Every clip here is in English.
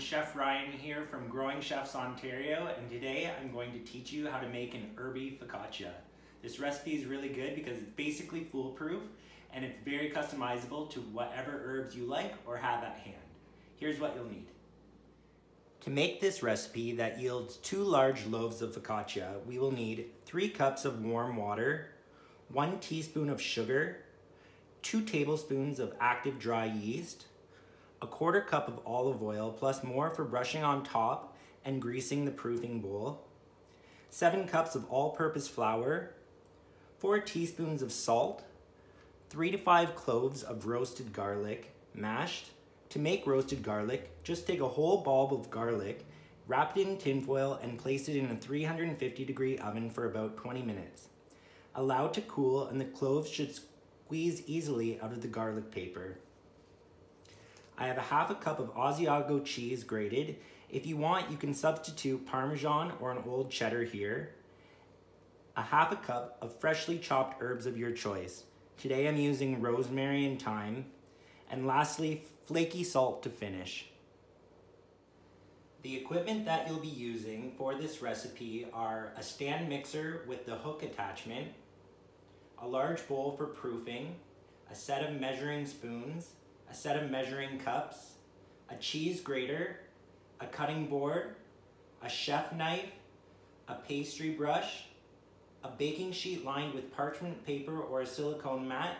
Chef Ryan here from Growing Chefs Ontario and today I'm going to teach you how to make an herby focaccia. This recipe is really good because it's basically foolproof and it's very customizable to whatever herbs you like or have at hand. Here's what you'll need. To make this recipe that yields two large loaves of focaccia, we will need three cups of warm water, one teaspoon of sugar, two tablespoons of active dry yeast, a quarter cup of olive oil plus more for brushing on top and greasing the proofing bowl, 7 cups of all-purpose flour, 4 teaspoons of salt, 3 to 5 cloves of roasted garlic, mashed. To make roasted garlic, just take a whole bulb of garlic, wrap it in tinfoil and place it in a 350 degree oven for about 20 minutes. Allow to cool and the cloves should squeeze easily out of the garlic paper. I have a half a cup of Asiago cheese grated. If you want, you can substitute Parmesan or an old cheddar here. A half a cup of freshly chopped herbs of your choice. Today I'm using rosemary and thyme. And lastly, flaky salt to finish. The equipment that you'll be using for this recipe are a stand mixer with the hook attachment, a large bowl for proofing, a set of measuring spoons, a set of measuring cups, a cheese grater, a cutting board, a chef knife, a pastry brush, a baking sheet lined with parchment paper or a silicone mat,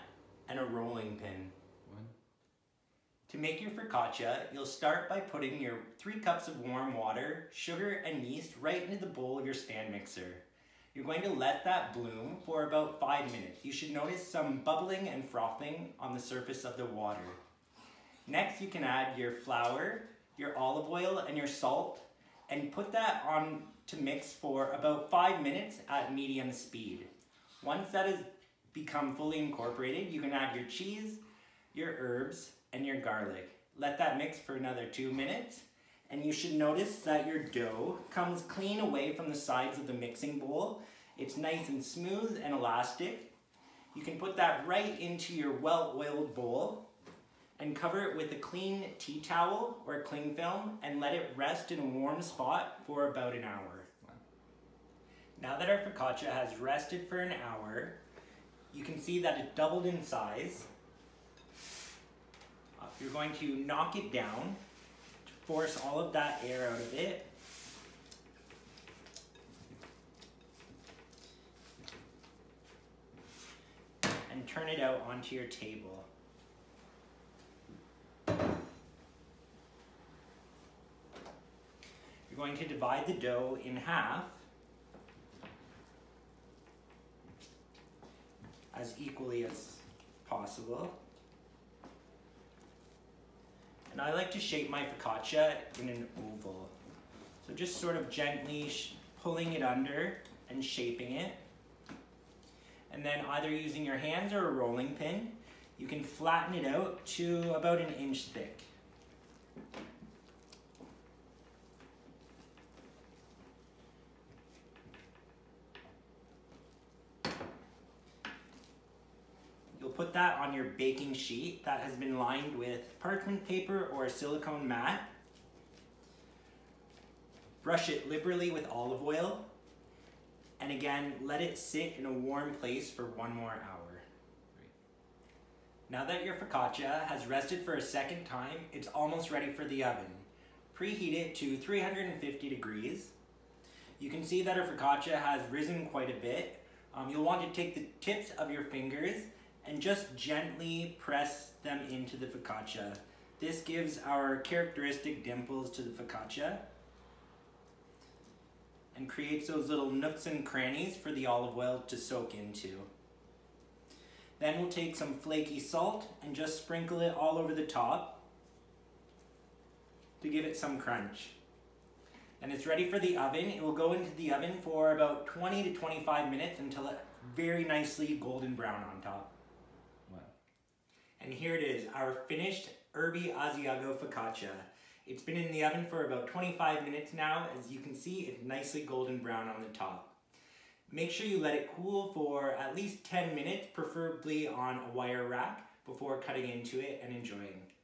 and a rolling pin. One. To make your focaccia, you'll start by putting your three cups of warm water, sugar, and yeast right into the bowl of your stand mixer. You're going to let that bloom for about five minutes. You should notice some bubbling and frothing on the surface of the water. Next, you can add your flour, your olive oil, and your salt, and put that on to mix for about five minutes at medium speed. Once that has become fully incorporated, you can add your cheese, your herbs, and your garlic. Let that mix for another two minutes, and you should notice that your dough comes clean away from the sides of the mixing bowl. It's nice and smooth and elastic. You can put that right into your well-oiled bowl and cover it with a clean tea towel or cling film and let it rest in a warm spot for about an hour. Now that our focaccia has rested for an hour, you can see that it doubled in size. Uh, you're going to knock it down to force all of that air out of it. And turn it out onto your table. You're going to divide the dough in half as equally as possible. And I like to shape my focaccia in an oval. So just sort of gently pulling it under and shaping it. And then either using your hands or a rolling pin, you can flatten it out to about an inch thick. Put that on your baking sheet that has been lined with parchment paper or a silicone mat. Brush it liberally with olive oil. And again, let it sit in a warm place for one more hour. Now that your focaccia has rested for a second time, it's almost ready for the oven. Preheat it to 350 degrees. You can see that our focaccia has risen quite a bit. Um, you'll want to take the tips of your fingers and just gently press them into the focaccia. This gives our characteristic dimples to the focaccia and creates those little nooks and crannies for the olive oil to soak into. Then we'll take some flaky salt and just sprinkle it all over the top to give it some crunch. And it's ready for the oven. It will go into the oven for about 20 to 25 minutes until it's very nicely golden brown on top. And here it is, our finished Herby Asiago focaccia. It's been in the oven for about 25 minutes now. As you can see, it's nicely golden brown on the top. Make sure you let it cool for at least 10 minutes, preferably on a wire rack, before cutting into it and enjoying.